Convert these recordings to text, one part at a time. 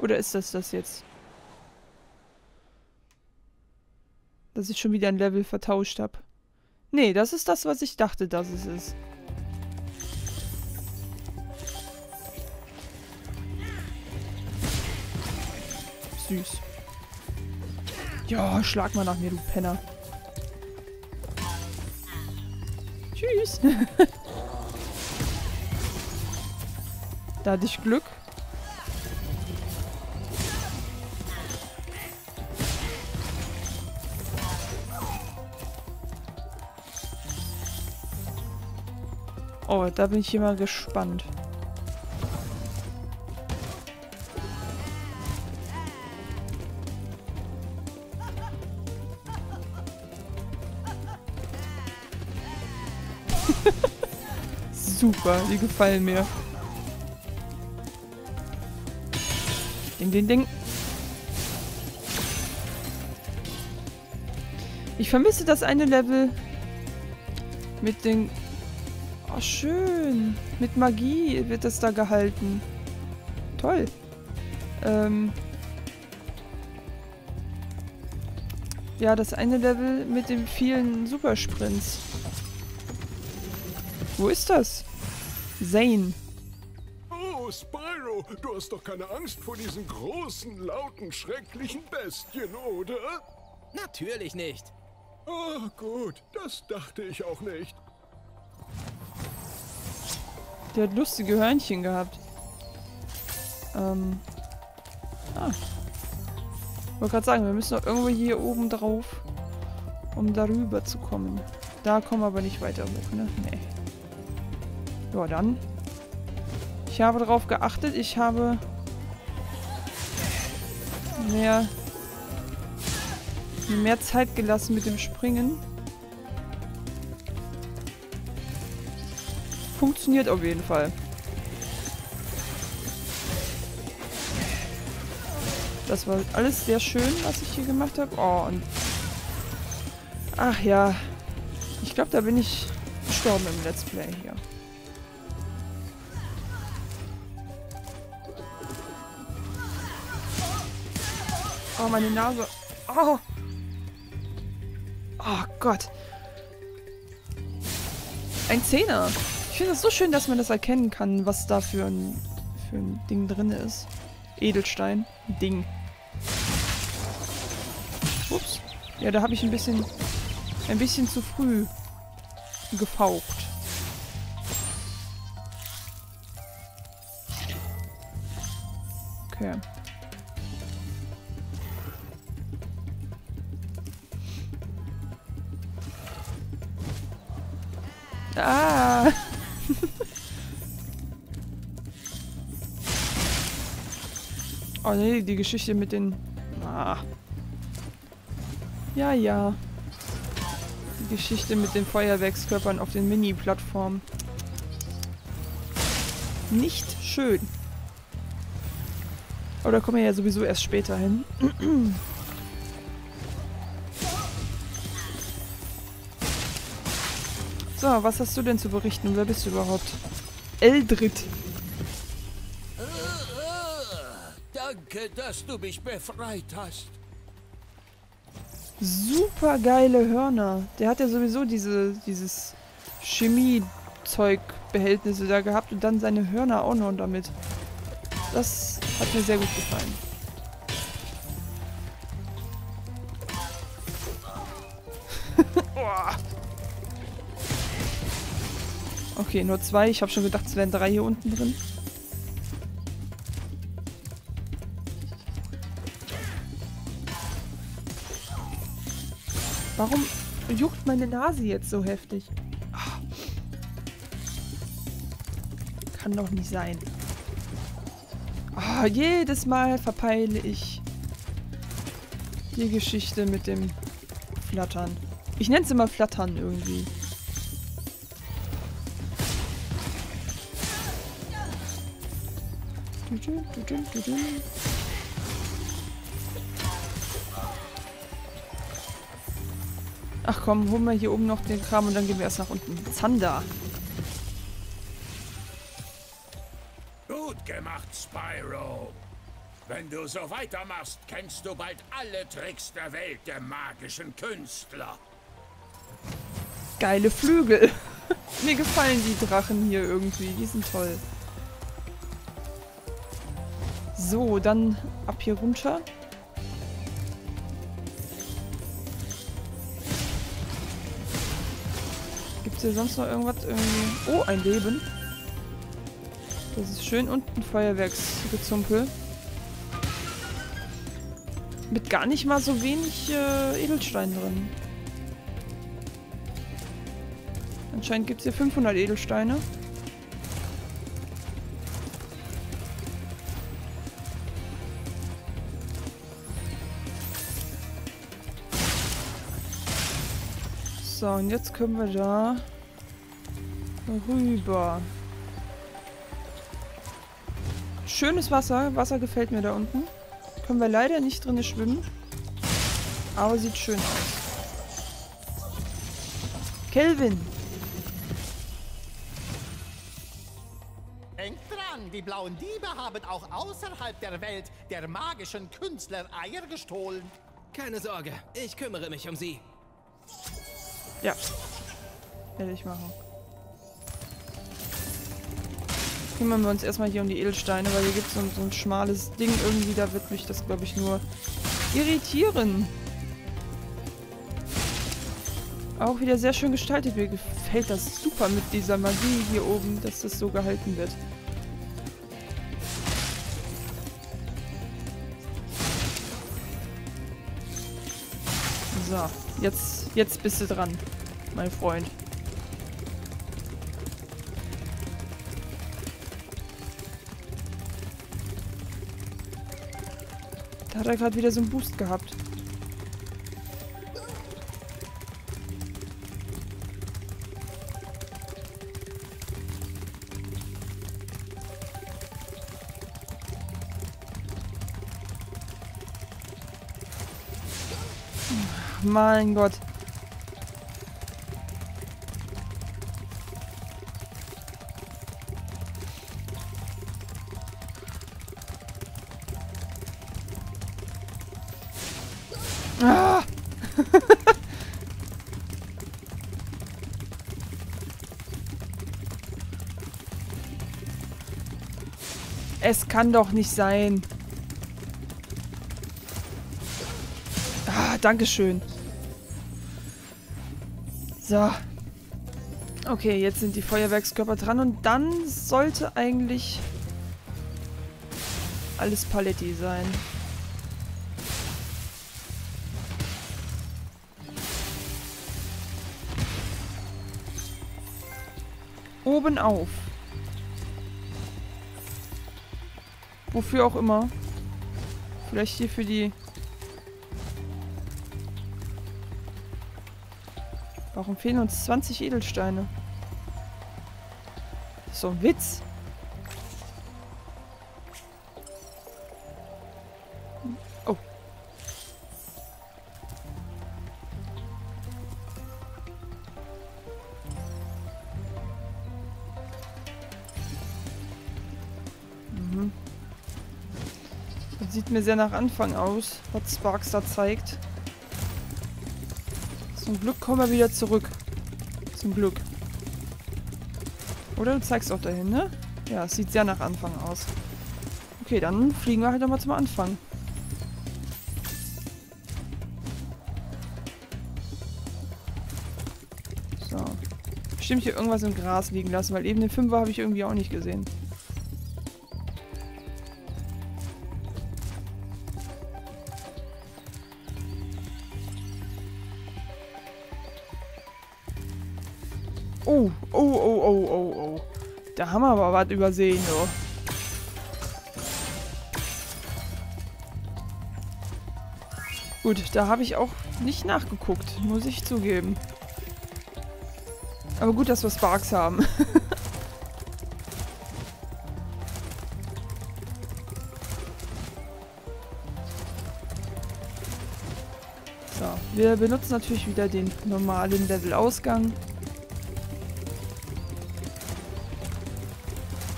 Oder ist das das jetzt? Dass ich schon wieder ein Level vertauscht habe. Nee, das ist das, was ich dachte, dass es ist. Süß. Ja, schlag mal nach mir, du Penner. Tschüss. da hatte ich Glück. Oh, da bin ich mal gespannt. Super, die gefallen mir. Ding, ding, ding. Ich vermisse das eine Level mit den... Oh, schön. Mit Magie wird das da gehalten. Toll. Ähm... Ja, das eine Level mit den vielen Supersprints. Wo ist das? Zane. Oh, Spyro, du hast doch keine Angst vor diesen großen, lauten, schrecklichen Bestien, oder? Natürlich nicht. Oh, gut, das dachte ich auch nicht. Der hat lustige Hörnchen gehabt. Ähm. Ah. Ich wollte gerade sagen, wir müssen noch irgendwo hier oben drauf, um darüber zu kommen. Da kommen wir aber nicht weiter hoch, ne? Nee. Ja, dann. Ich habe darauf geachtet, ich habe mehr, mehr Zeit gelassen mit dem Springen. Funktioniert auf jeden Fall. Das war alles sehr schön, was ich hier gemacht habe. Oh, und... Ach ja. Ich glaube, da bin ich gestorben im Let's Play hier. Oh, meine Nase. Oh. Oh Gott. Ein Zehner. Ich finde es so schön, dass man das erkennen kann, was da für ein, für ein Ding drin ist. Edelstein. Ding. Ups. Ja, da habe ich ein bisschen, ein bisschen zu früh gefaucht. Okay. Ah! Oh nee, die Geschichte mit den... Ah. Ja, ja. Die Geschichte mit den Feuerwerkskörpern auf den Mini-Plattformen. Nicht schön. Aber da kommen wir ja sowieso erst später hin. So, was hast du denn zu berichten? Wer bist du überhaupt? Eldrit. Danke, dass du mich befreit hast. Super geile Hörner. Der hat ja sowieso diese, dieses Chemie-Zeug-Behältnisse da gehabt und dann seine Hörner auch noch damit. Das hat mir sehr gut gefallen. Okay, nur zwei. Ich habe schon gedacht, es wären drei hier unten drin. Warum juckt meine Nase jetzt so heftig? Ach. Kann doch nicht sein. Oh, jedes Mal verpeile ich die Geschichte mit dem Flattern. Ich nenne es immer Flattern irgendwie. Ach komm, holen wir hier oben noch den Kram und dann gehen wir erst nach unten. Zander. Gut gemacht, Spyro. Wenn du so weitermachst, kennst du bald alle Tricks der Welt der magischen Künstler. Geile Flügel. Mir gefallen die Drachen hier irgendwie. Die sind toll. So, dann ab hier runter. Gibt es hier sonst noch irgendwas? Irgendwie? Oh, ein Leben. Das ist schön. Und ein Feuerwerksgezumpel. Mit gar nicht mal so wenig äh, Edelstein drin. Anscheinend gibt es hier 500 Edelsteine. So, und jetzt können wir da rüber. Schönes Wasser. Wasser gefällt mir da unten. Können wir leider nicht drin schwimmen. Aber sieht schön aus. Kelvin. Denkt dran, die blauen Diebe haben auch außerhalb der Welt der magischen Künstler Eier gestohlen. Keine Sorge, ich kümmere mich um sie. Ja. Werde ich machen. Kümmern wir uns erstmal hier um die Edelsteine, weil hier gibt es so, so ein schmales Ding irgendwie. Da wird mich das, glaube ich, nur irritieren. Auch wieder sehr schön gestaltet. Mir gefällt das super mit dieser Magie hier oben, dass das so gehalten wird. So, jetzt, jetzt bist du dran, mein Freund. Da hat er gerade wieder so einen Boost gehabt. Mein Gott. es kann doch nicht sein. Ah, Dankeschön. So. Okay, jetzt sind die Feuerwerkskörper dran und dann sollte eigentlich alles Paletti sein. Oben auf. Wofür auch immer. Vielleicht hier für die... Warum fehlen uns 20 Edelsteine? Das ist so ein Witz. Sieht mir sehr nach Anfang aus, was Sparks da zeigt. Zum Glück kommen wir wieder zurück. Zum Glück. Oder du zeigst auch dahin, ne? Ja, es sieht sehr nach Anfang aus. Okay, dann fliegen wir halt nochmal zum Anfang. So. Bestimmt hier irgendwas im Gras liegen lassen, weil eben den Fünfer habe ich irgendwie auch nicht gesehen. Oh, oh, oh, oh, oh, oh. Da haben wir aber was übersehen, jo. Gut, da habe ich auch nicht nachgeguckt, muss ich zugeben. Aber gut, dass wir Sparks haben. so, wir benutzen natürlich wieder den normalen Levelausgang.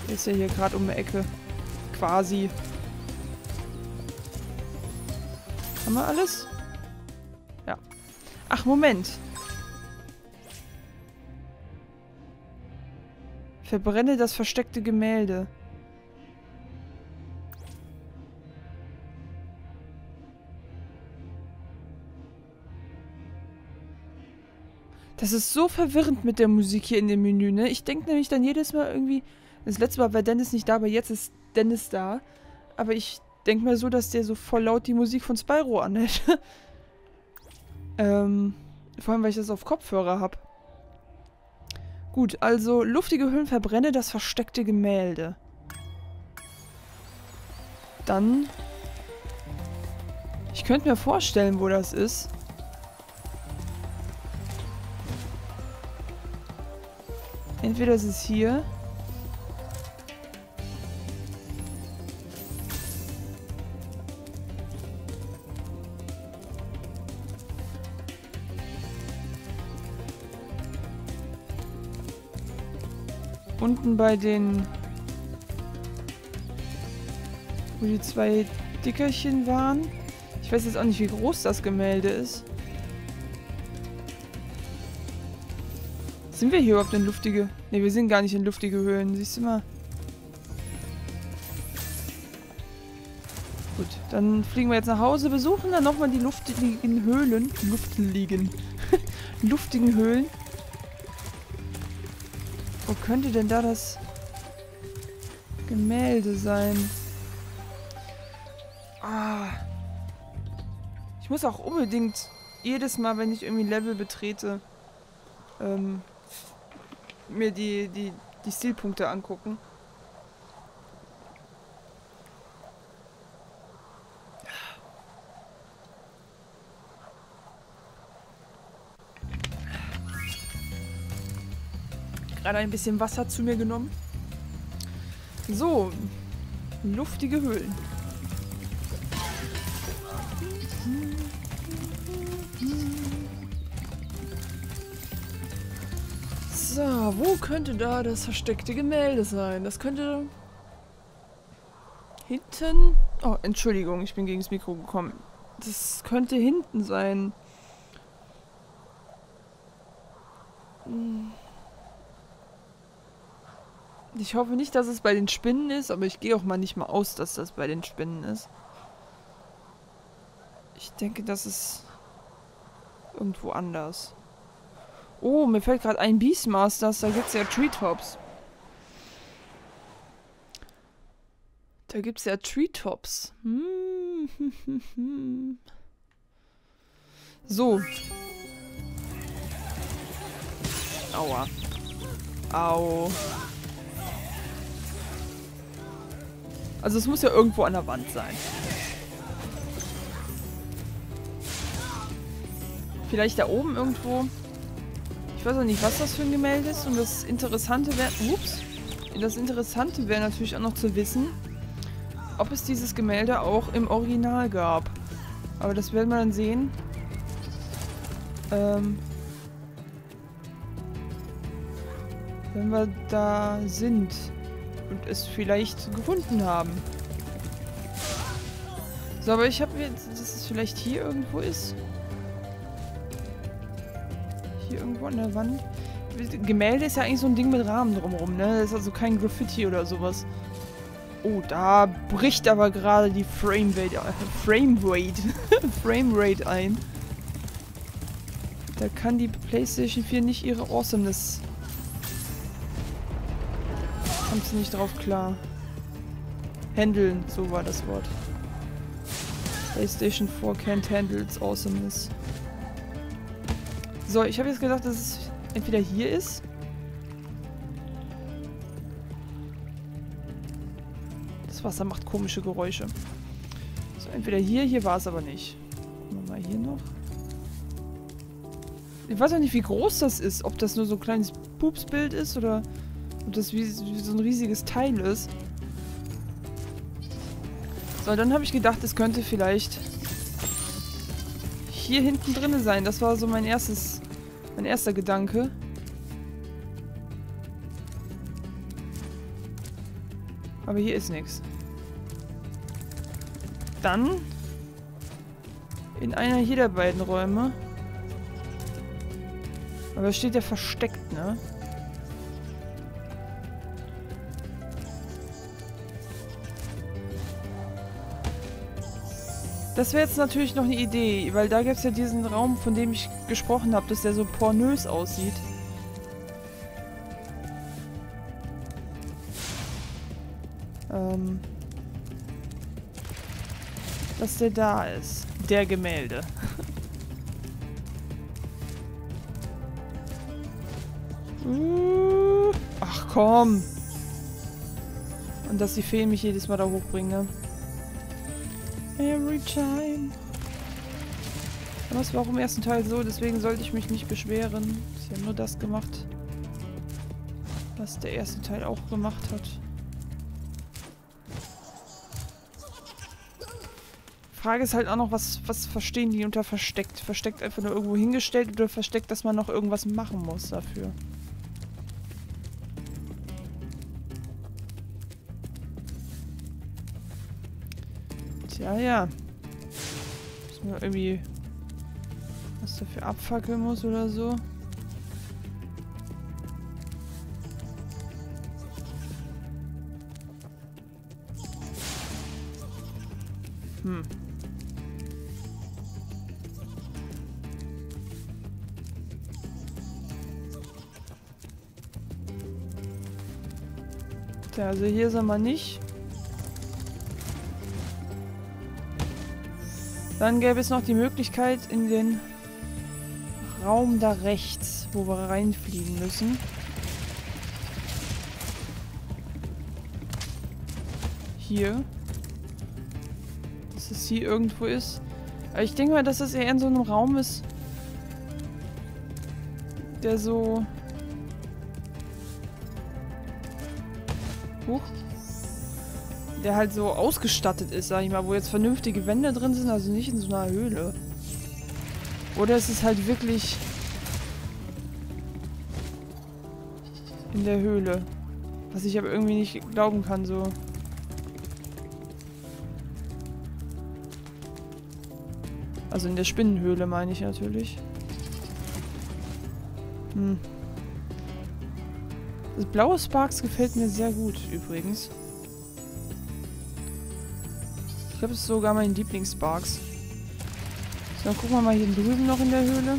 Ist ja hier gerade um die Ecke. Quasi. Haben wir alles? Ja. Ach, Moment. Verbrenne das versteckte Gemälde. Das ist so verwirrend mit der Musik hier in dem Menü, ne? Ich denke nämlich dann jedes Mal irgendwie... Das letzte Mal war Dennis nicht da, aber jetzt ist Dennis da. Aber ich denke mal so, dass der so voll laut die Musik von Spyro anhält. ähm, vor allem, weil ich das auf Kopfhörer habe. Gut, also luftige Hüllen verbrenne das versteckte Gemälde. Dann... Ich könnte mir vorstellen, wo das ist. Entweder ist es hier. Unten bei den... Wo die zwei Dickerchen waren. Ich weiß jetzt auch nicht, wie groß das Gemälde ist. Sind wir hier überhaupt in luftige... Ne, wir sind gar nicht in luftige Höhlen. Siehst du mal. Gut, dann fliegen wir jetzt nach Hause, besuchen dann nochmal die luftigen Höhlen. Luftliegen. luftigen Höhlen. Wo könnte denn da das Gemälde sein? Ah. Ich muss auch unbedingt jedes Mal, wenn ich irgendwie Level betrete, ähm, mir die, die, die Stilpunkte angucken. Gerade ein bisschen Wasser zu mir genommen. So, luftige Höhlen. So, wo könnte da das versteckte Gemälde sein? Das könnte... Hinten... Oh, Entschuldigung, ich bin gegen das Mikro gekommen. Das könnte hinten sein. Hm. Ich hoffe nicht, dass es bei den Spinnen ist, aber ich gehe auch mal nicht mal aus, dass das bei den Spinnen ist. Ich denke, das ist irgendwo anders. Oh, mir fällt gerade ein Beastmasters, da gibt es ja Treetops. Da gibt es ja Treetops. Hm. So. Aua. Au. Also es muss ja irgendwo an der Wand sein. Vielleicht da oben irgendwo. Ich weiß auch nicht, was das für ein Gemälde ist. Und das Interessante wäre... Ups. Das Interessante wäre natürlich auch noch zu wissen, ob es dieses Gemälde auch im Original gab. Aber das werden wir dann sehen. Ähm... Wenn wir da sind und es vielleicht gefunden haben. So, aber ich habe jetzt, dass es vielleicht hier irgendwo ist. Hier irgendwo an der Wand. Gemälde ist ja eigentlich so ein Ding mit Rahmen drumherum, ne? Das ist also kein Graffiti oder sowas. Oh, da bricht aber gerade die Framerate, äh, Framerate, Framerate ein. Da kann die PlayStation 4 nicht ihre Awesomeness kommt sie nicht drauf klar. Handeln, so war das Wort. PlayStation 4 can't handle its awesomeness. So, ich habe jetzt gedacht, dass es entweder hier ist. Das Wasser macht komische Geräusche. So, entweder hier, hier war es aber nicht. Gucken wir mal hier noch. Ich weiß auch nicht, wie groß das ist. Ob das nur so ein kleines Pupsbild ist oder ob das wie, wie so ein riesiges Teil ist. So, dann habe ich gedacht, es könnte vielleicht hier hinten drin sein. Das war so mein erstes, mein erster Gedanke. Aber hier ist nichts. Dann In einer jeder beiden Räume. Aber es steht ja versteckt, ne? Das wäre jetzt natürlich noch eine Idee, weil da gibt es ja diesen Raum, von dem ich gesprochen habe, dass der so pornös aussieht. Ähm, dass der da ist. Der Gemälde. Ach komm. Und dass die Feen mich jedes Mal da hochbringen, ne? Every time. Es war auch im ersten Teil so, deswegen sollte ich mich nicht beschweren. Sie haben nur das gemacht, was der erste Teil auch gemacht hat. Frage ist halt auch noch, was, was verstehen die unter versteckt? Versteckt einfach nur irgendwo hingestellt oder versteckt, dass man noch irgendwas machen muss dafür? Tja, ja. Dass man irgendwie was dafür abfackeln muss oder so. Hm. Also hier sind wir nicht. Dann gäbe es noch die Möglichkeit in den Raum da rechts, wo wir reinfliegen müssen. Hier. Dass es hier irgendwo ist. Aber ich denke mal, dass es eher in so einem Raum ist, der so... Huch der halt so ausgestattet ist, sag ich mal, wo jetzt vernünftige Wände drin sind, also nicht in so einer Höhle. Oder es ist halt wirklich in der Höhle. Was ich aber irgendwie nicht glauben kann, so. Also in der Spinnenhöhle meine ich natürlich. Hm. Das blaue Sparks gefällt mir sehr gut übrigens. Ich glaube, es ist sogar mein Lieblings-Sparks. So, dann gucken wir mal hier drüben noch in der Höhle.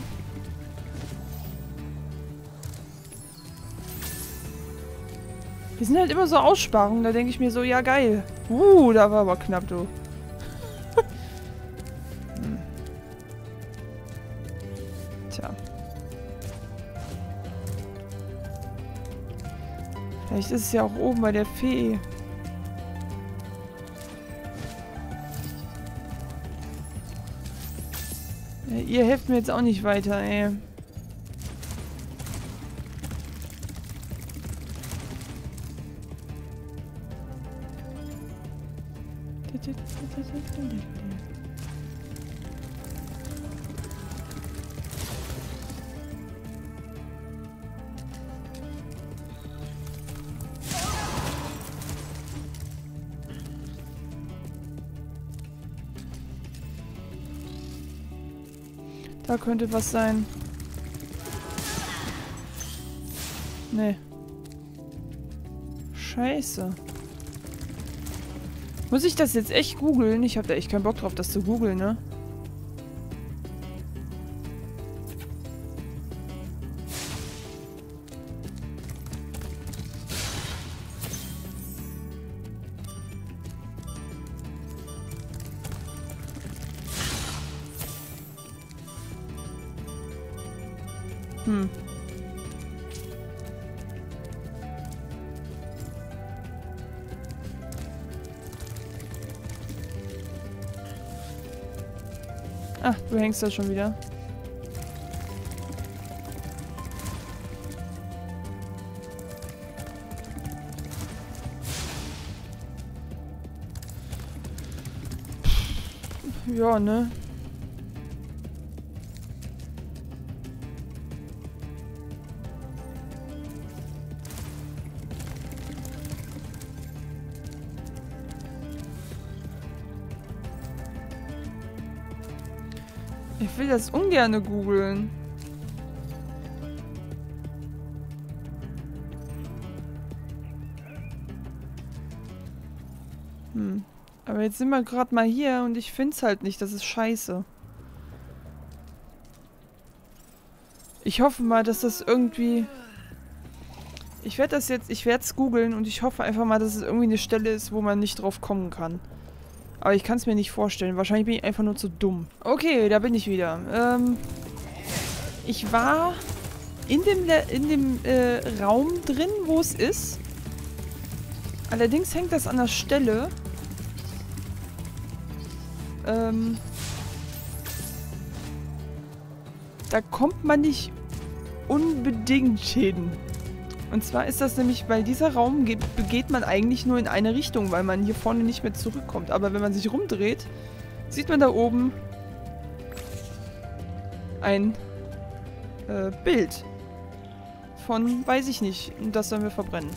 Die sind halt immer so Aussparungen, da denke ich mir so, ja geil. Uh, da war aber knapp, du. Tja. Vielleicht ist es ja auch oben bei der Fee. Ihr helft mir jetzt auch nicht weiter, ey. Da könnte was sein. Nee. Scheiße. Muss ich das jetzt echt googeln? Ich habe da echt keinen Bock drauf, das zu googeln, ne? Da schon wieder. Ja, ne? Will das ungern googeln. Hm. Aber jetzt sind wir gerade mal hier und ich finde es halt nicht. Das ist scheiße. Ich hoffe mal, dass das irgendwie... Ich werde das jetzt... Ich werde es googeln und ich hoffe einfach mal, dass es irgendwie eine Stelle ist, wo man nicht drauf kommen kann. Aber ich kann es mir nicht vorstellen. Wahrscheinlich bin ich einfach nur zu dumm. Okay, da bin ich wieder. Ähm, ich war in dem, Le in dem äh, Raum drin, wo es ist. Allerdings hängt das an der Stelle. Ähm, da kommt man nicht unbedingt hin. Und zwar ist das nämlich, weil dieser Raum geht, geht man eigentlich nur in eine Richtung, weil man hier vorne nicht mehr zurückkommt. Aber wenn man sich rumdreht, sieht man da oben ein äh, Bild von, weiß ich nicht, das sollen wir verbrennen.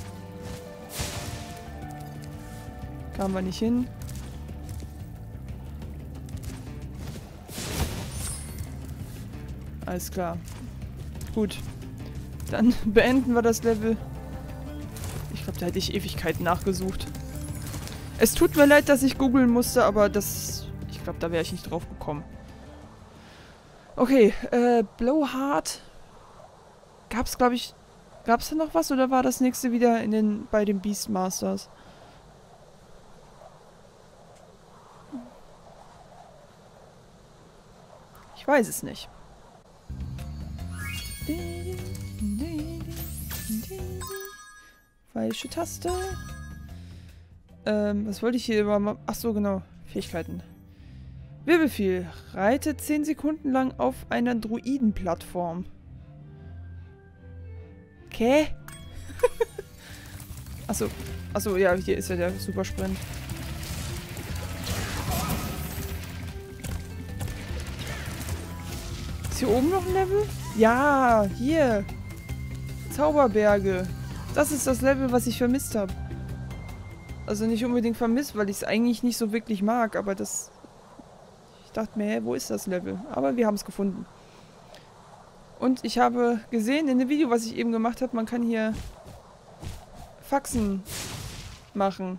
Kamen wir nicht hin. Alles klar. Gut. Dann beenden wir das Level. Ich glaube, da hätte ich Ewigkeiten nachgesucht. Es tut mir leid, dass ich googeln musste, aber das... Ich glaube, da wäre ich nicht drauf gekommen. Okay, äh, Blowhard. Gab's, glaube ich... Gab's da noch was oder war das nächste wieder in den, bei den Beastmasters? Ich weiß es nicht. Falsche Taste. Ähm, was wollte ich hier über... Ach so, genau. Fähigkeiten. Wirbelfiel. Reite 10 Sekunden lang auf einer Druidenplattform. Okay. Achso. Achso, ja, hier ist ja der Supersprint. Ist hier oben noch ein Level? Ja, hier. Zauberberge. Das ist das Level, was ich vermisst habe. Also nicht unbedingt vermisst, weil ich es eigentlich nicht so wirklich mag, aber das... Ich dachte mir, hä, wo ist das Level? Aber wir haben es gefunden. Und ich habe gesehen in dem Video, was ich eben gemacht habe, man kann hier Faxen machen.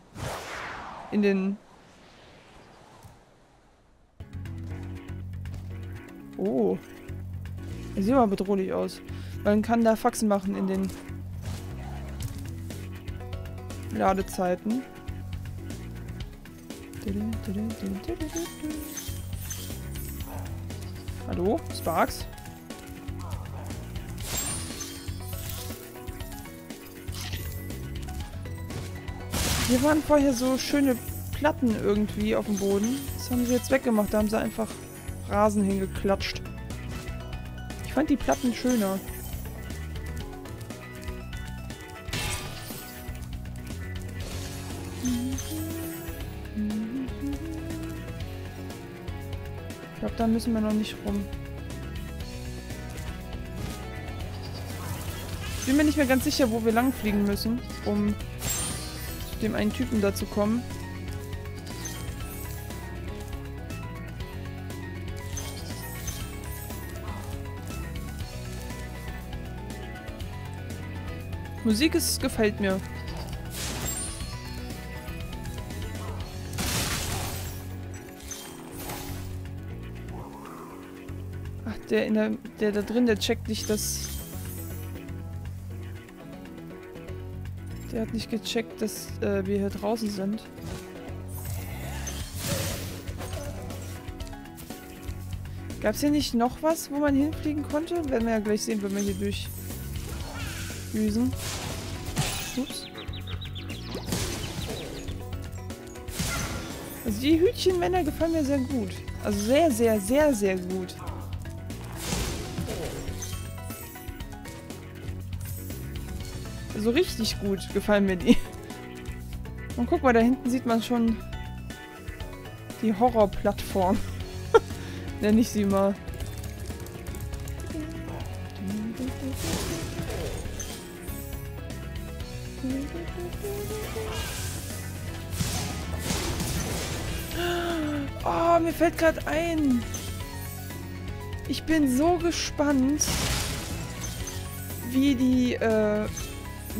In den... Oh. Sieht mal bedrohlich aus. Man kann da Faxen machen in den Ladezeiten. Hallo? Sparks? Hier waren vorher so schöne Platten irgendwie auf dem Boden. Das haben sie jetzt weggemacht. Da haben sie einfach Rasen hingeklatscht. Ich fand die Platten schöner. Glaube, da müssen wir noch nicht rum. Ich bin mir nicht mehr ganz sicher, wo wir lang fliegen müssen, um zu dem einen Typen da zu kommen. Musik ist, gefällt mir. Der, in der, der da drin, der checkt nicht, dass... Der hat nicht gecheckt, dass äh, wir hier draußen sind. Gab es hier nicht noch was, wo man hinfliegen konnte? Werden wir ja gleich sehen, wenn wir hier durchdüsen. Ups. Also die Hütchenmänner gefallen mir sehr gut. Also sehr, sehr, sehr, sehr gut. So richtig gut gefallen mir die. Und guck mal, da hinten sieht man schon die Horrorplattform. Nenne ich sie mal. Oh, mir fällt gerade ein. Ich bin so gespannt, wie die, äh,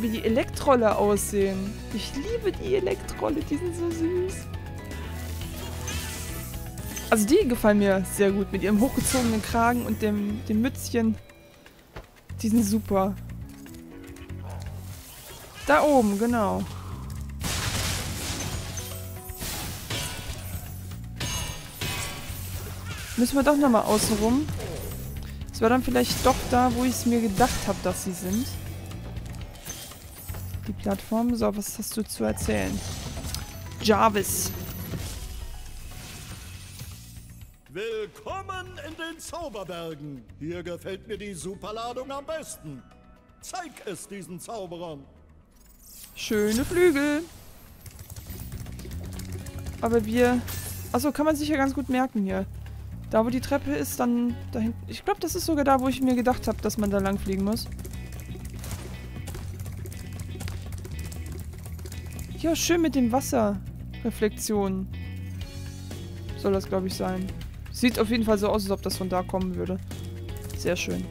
wie die Elektrolle aussehen. Ich liebe die Elektrolle, die sind so süß. Also die gefallen mir sehr gut mit ihrem hochgezogenen Kragen und dem, dem Mützchen. Die sind super. Da oben, genau. Müssen wir doch nochmal außen rum. Es war dann vielleicht doch da, wo ich es mir gedacht habe, dass sie sind. Die Plattform. So, was hast du zu erzählen? Jarvis. Willkommen in den Zauberbergen. Hier gefällt mir die Superladung am besten. Zeig es diesen Zauberern. Schöne Flügel. Aber wir... Achso, kann man sich ja ganz gut merken hier. Da, wo die Treppe ist, dann dahin. Ich glaube, das ist sogar da, wo ich mir gedacht habe, dass man da lang fliegen muss. Ja, schön mit den Wasserreflexionen. Soll das, glaube ich, sein. Sieht auf jeden Fall so aus, als ob das von da kommen würde. Sehr schön.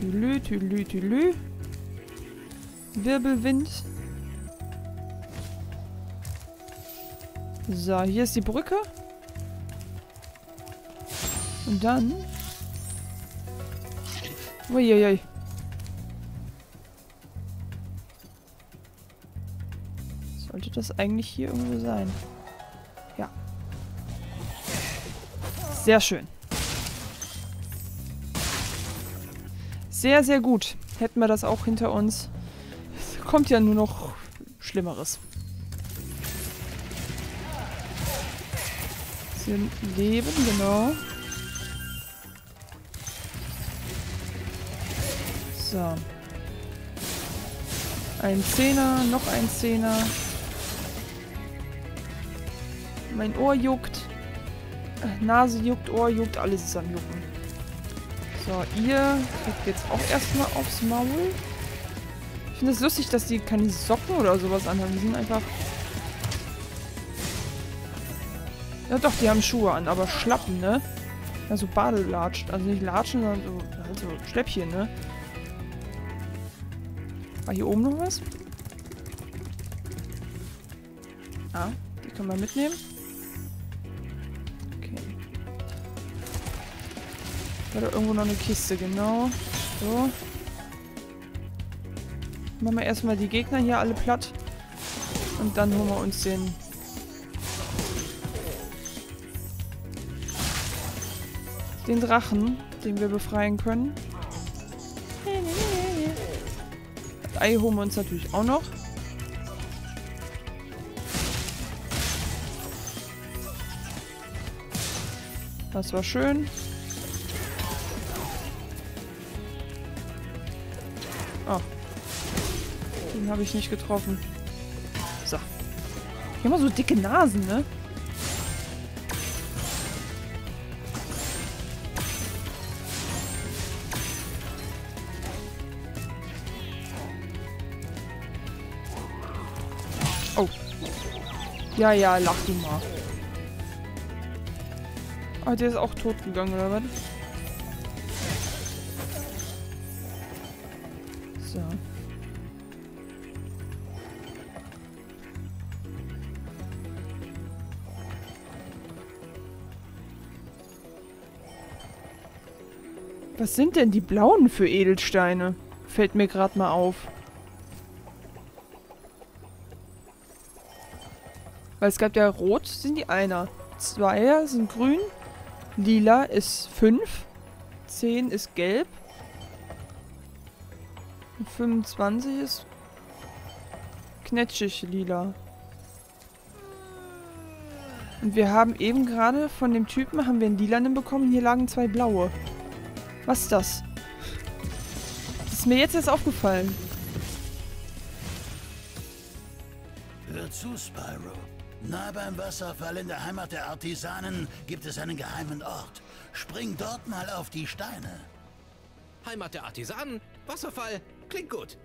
Tülü, tülü, tülü. Wirbelwind. So, hier ist die Brücke. Und dann... Uiuiui. Sollte das eigentlich hier irgendwo sein? Ja. Sehr schön. Sehr, sehr gut. Hätten wir das auch hinter uns. Es kommt ja nur noch Schlimmeres. Sie leben, genau. So. Ein Zehner, noch ein Zehner. Mein Ohr juckt. Nase juckt, Ohr juckt, alles ist am Jucken. So, ihr kriegt jetzt auch erstmal aufs Maul. Ich finde es lustig, dass die keine Socken oder sowas anhaben. Die sind einfach... Ja doch, die haben Schuhe an, aber Schlappen, ne? Also Badelatschen. Also nicht Latschen, sondern so, also Schläppchen, ne? War hier oben noch was? Ah, die können wir mitnehmen. Okay. War da irgendwo noch eine Kiste, genau. So. Machen wir erstmal die Gegner hier alle platt. Und dann holen wir uns den... Den Drachen, den wir befreien können. Das Ei holen wir uns natürlich auch noch. Das war schön. Oh. Den habe ich nicht getroffen. So. Die haben immer so dicke Nasen, ne? Ja, ja, lach du mal. Ah, der ist auch tot gegangen, oder was? So. Was sind denn die blauen für Edelsteine? Fällt mir gerade mal auf. Weil es gab ja rot, sind die einer. Zweier sind grün. Lila ist fünf. Zehn ist gelb. Und 25 ist knetschig lila. Und wir haben eben gerade von dem Typen haben wir einen lilanen bekommen. Hier lagen zwei blaue. Was ist das? Das ist mir jetzt erst aufgefallen. Hör zu, Spyro. Nahe beim Wasserfall in der Heimat der Artisanen gibt es einen geheimen Ort. Spring dort mal auf die Steine. Heimat der Artisanen, Wasserfall, klingt gut.